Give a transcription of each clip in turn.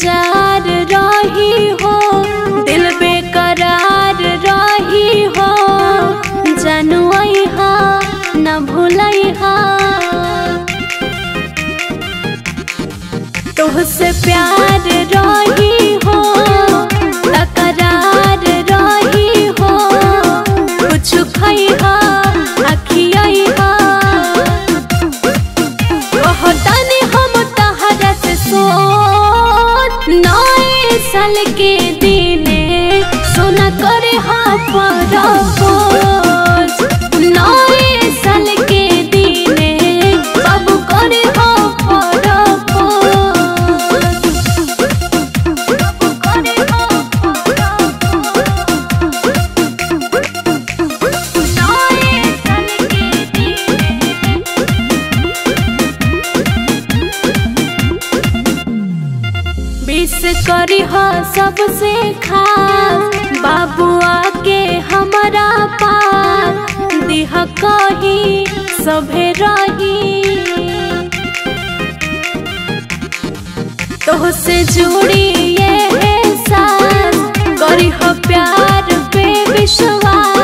इंतज़ार रही हो दिल बेकरार रही हो। जानू न भूल तुहसे प्यार रही तोरी हो सबसे खास। बाबुआ के हमारा पास। देह कही सभे रही। तो से जुड़ी ये एहसास करी हो प्यार पे विश्वास।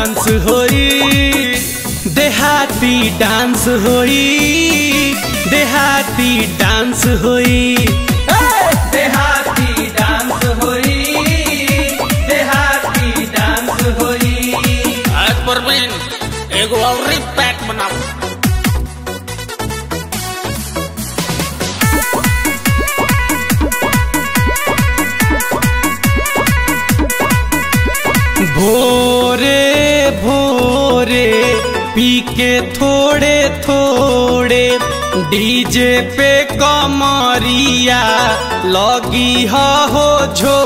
डांस होई देहाती डांस होई देहाती डांस होई। लेंगे थोड़े थोड़े डीजे पे कमरिया लगी हो झो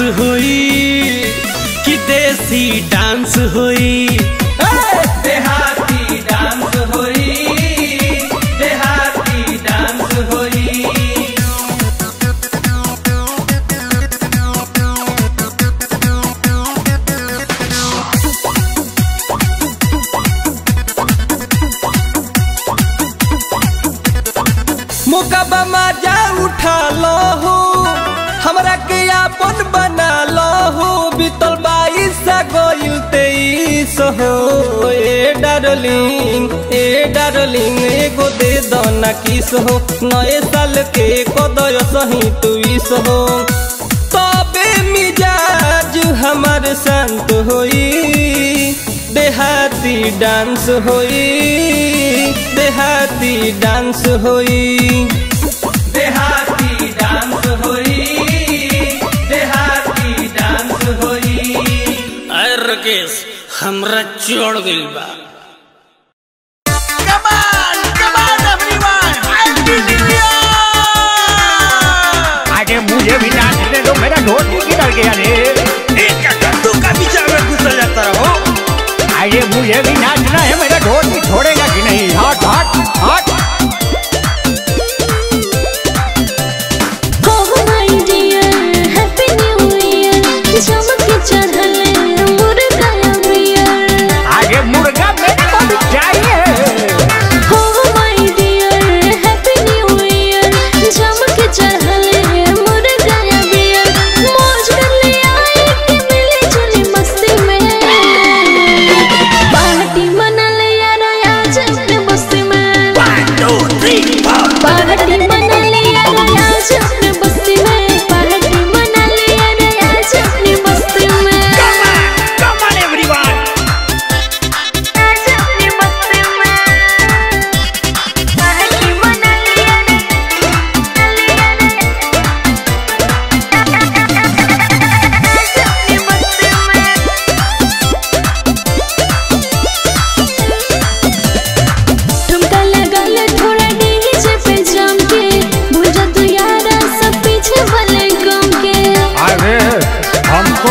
हुई कि देसी डांस हुई। ए डार्लिंग एगो दे दना ना किस हो? नए साल के को दो सही तुईस हो। तबे मिजाज हमार शांत होई, देहाती डांस होई, देहाती डांस होई। हमरा चोड़ गई बा। अविनाश ने तो मेरा ढोल ही गिर गया रे एक कद्दू का पीछा में घुसल जाता रहो अरे मुझे भी नाचना है मेरा ढोल भी छोड़ेगा कि नहीं हट हट हट चढ़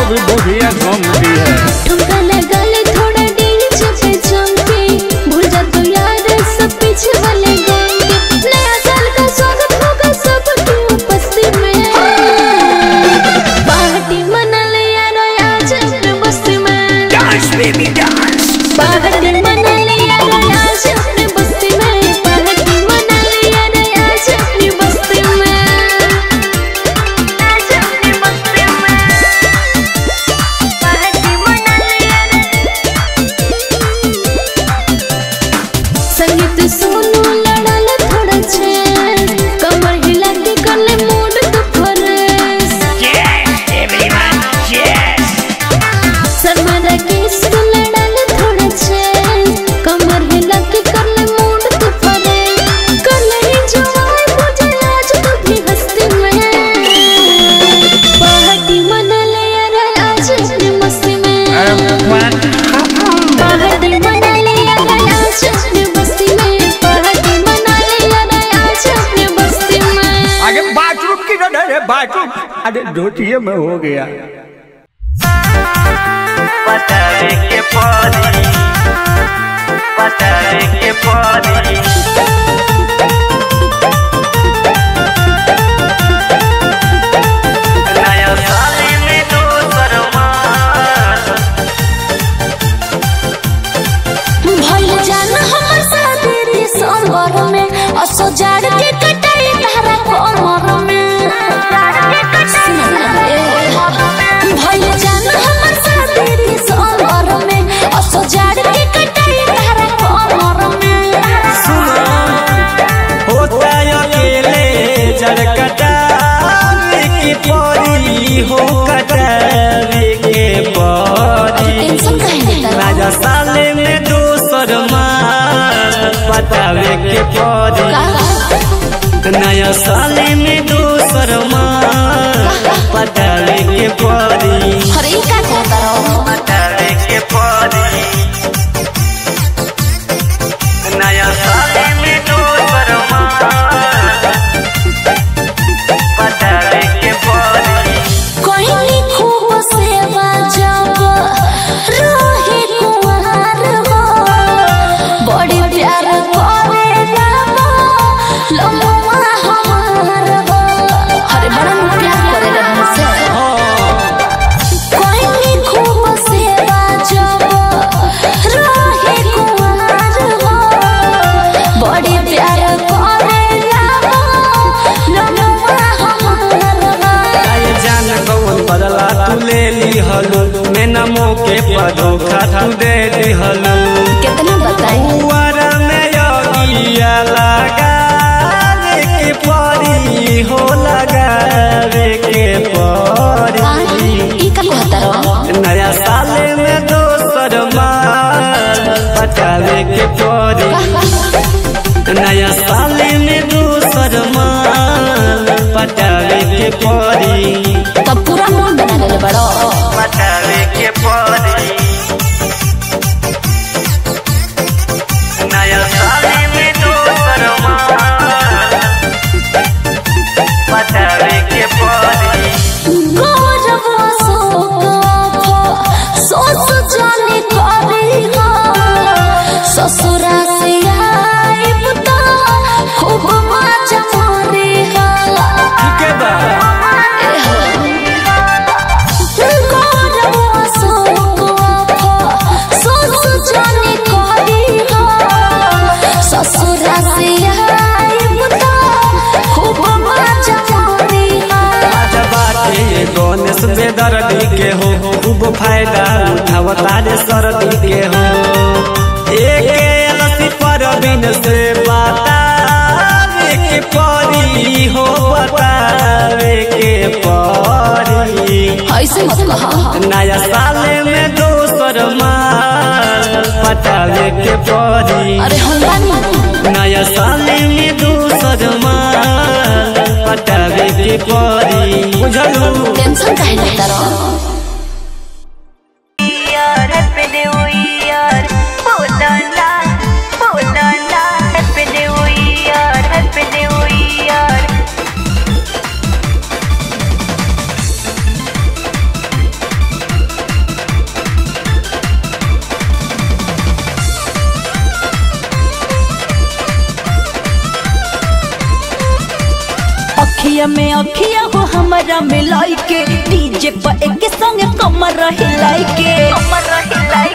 Salve, bom dia. नियम हो गया। sal जमाल पटावे के पड़ी। तब पूरा मूड बना ले बड़ा। के परी हो बतावे के परी। ऐसे नया साल में दोसर माल पटावे के पारी। अरे हाँ, हाँ। नया साल में दोसर माल पटावे के पारी। टेंशन काहे लेता रहो? यार पे दे होई। में अखिया हो हमारा मिलाई के डीजे पर एक संग कमर रही लाई के कमर रही लाई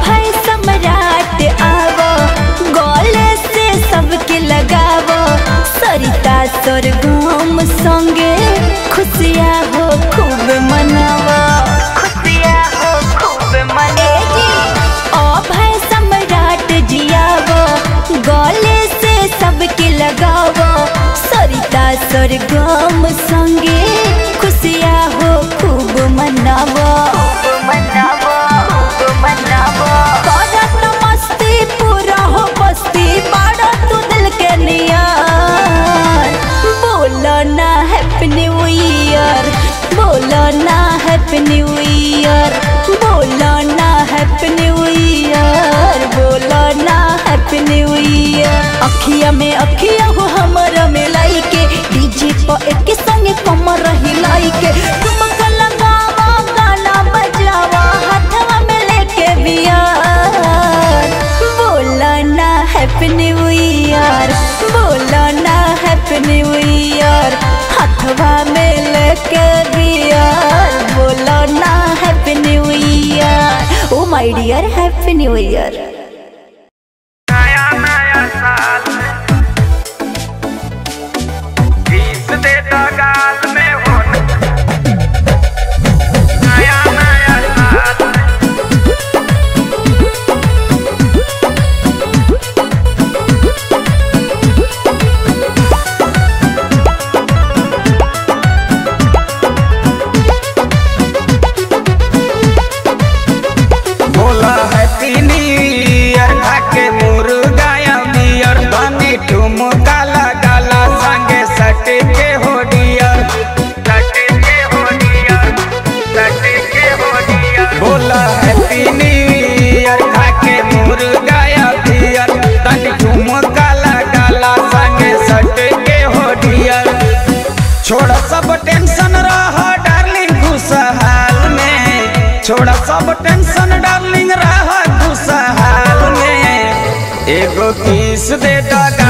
भय सम्राट आवो गोले से सबके लगावो। सरिता स्वर्गम संगे खुशिया हो खुशिया खूब मने अभय सम्राट जियावो, गोले से सबके लगावो। सरिता स्वर्गम संगे new year dear, happy new year. छोड़ा सब टेंशन डार्लिंग रहा खुशहाल में। एगो किस दे दगा।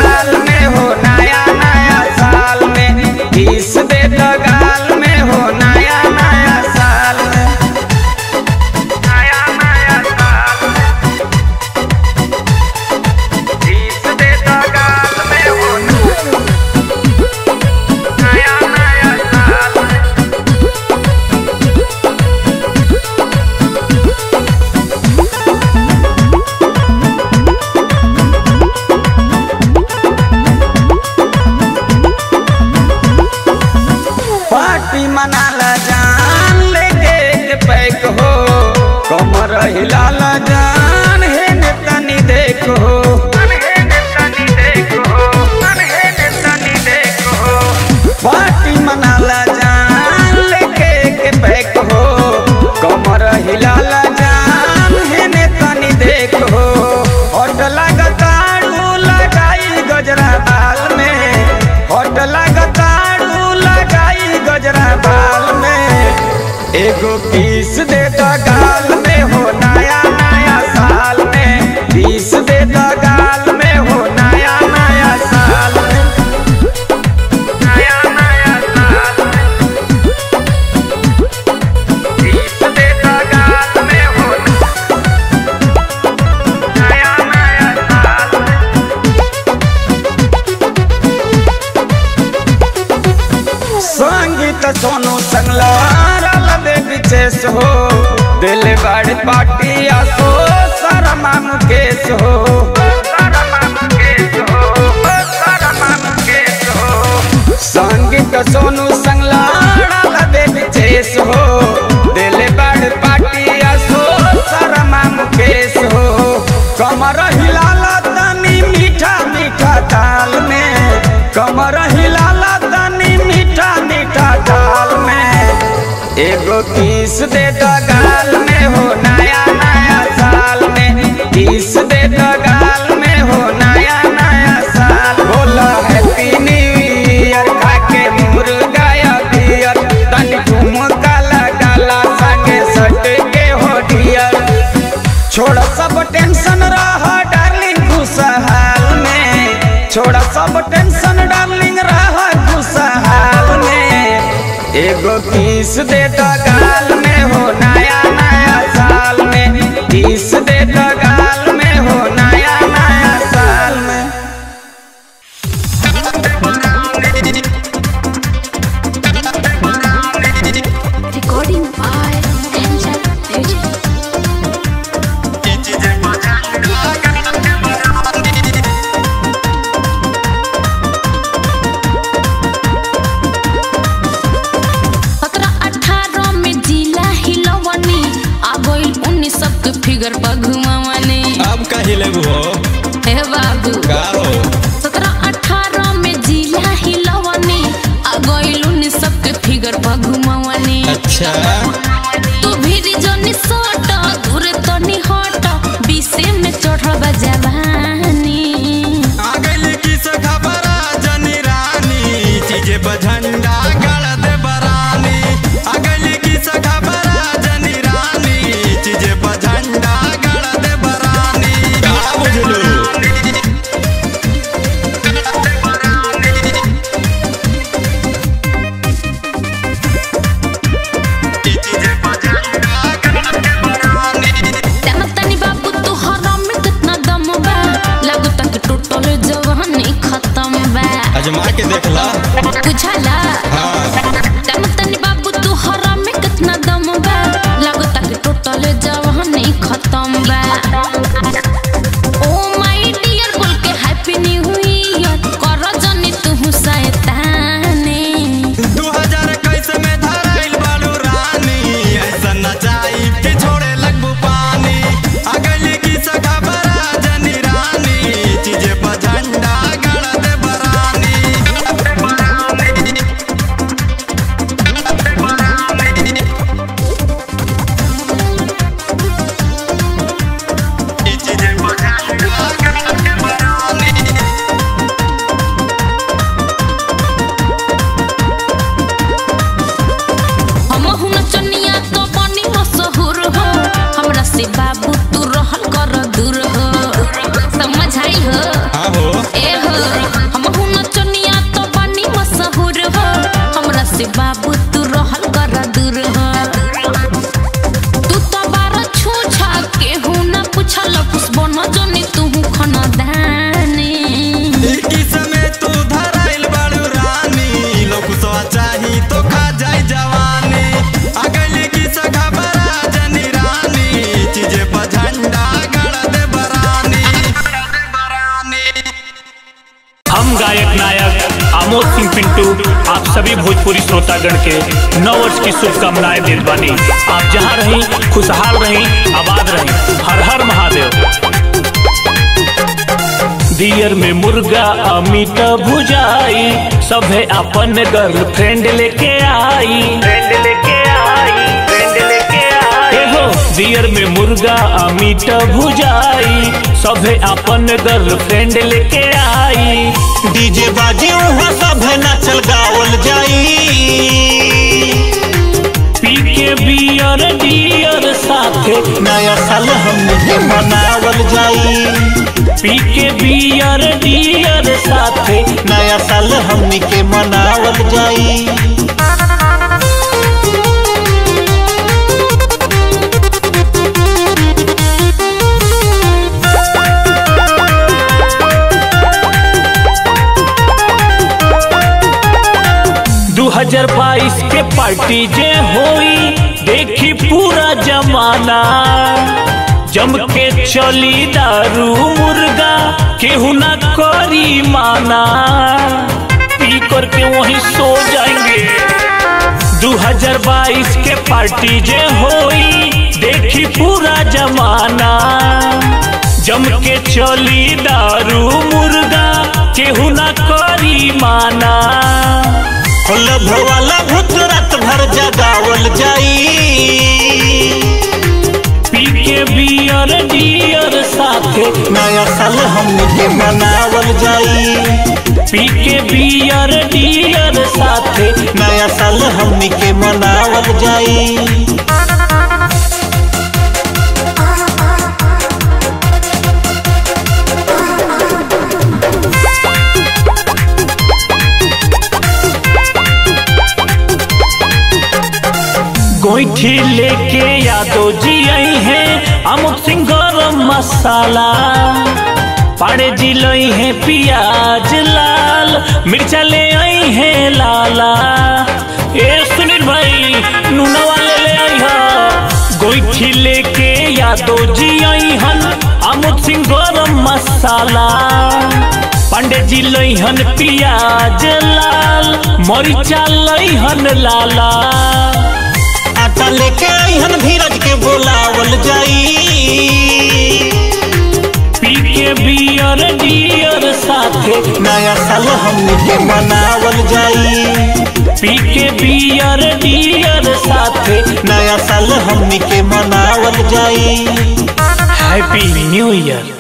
में दे दो में हो नया नया साल। बोला हैप्पी न्यू ईयर खाके मुर्गा या तनी ठुमका लगाला संगे सट के हो डियर। छोड़ा सब टेंशन रह, डार्लिंग खुशहाल में। छोड़ा सब टेंशन, डार्लिंग रह खुशहाल में। एगो किस दे दो बझंडा बा अजमा के देखला। बुझला। खुशहाल रही आबाद रही हर हर महादेव। दियर में मुर्गा अमित भुजाई सभे अपन गर्लफ्रेंड लेके आई। फ्रेंड लेके आई फ्रेंड लेके आई। हो दियर में मुर्गा अमीट भुजाई सभे अपन गर्लफ्रेंड लेके आई। डीजे बाजे वहाँ सभे नाचल गावल जाई। के बियर डियर साथे। नया साल हमके मनावल जाई। पी के बियर डियर साथे। नया साल हमके मनावल जाई। हज़ार बाईस के पार्टी जे होई, देखी पूरा जमाना। जम के चली दारू मुर्गा, केहू ना करी माना। पी करके वहीं सो जाएँगे। 2022 के पार्टी जे होई, देखी पूरा जमाना। जम के चली दारू मुर्गा, केहू ना करी माना। लभ वाला भूत रात भर जगावल जाई। पी के बियर डियर साथे नया साल हमके मनावल जाई। पी के बियर डियर साथे नया साल हमके मनावल जाई। गोईठी लेके यादो जी आई है, अमुक सिंह गरम मसाला। पाड़े जी लई है प्याज लाल, मिर्चा ले आई है लाला। ए, सुनील भाई, नूना वाले ले आई हा। गोईठी लेके यादो जी आई हन, अमुक सिंह गरम मसाला। पांडे जी लई हन प्याज लाल मरिचा लई हन लाला। लेके आई हन धीरज के बोलावल जाई। पी के बियर डियर साथे। नया साल हमके मनावल जाई। पी के बियर डियर साथे। नया साल हमके मनावल जाई। Happy new year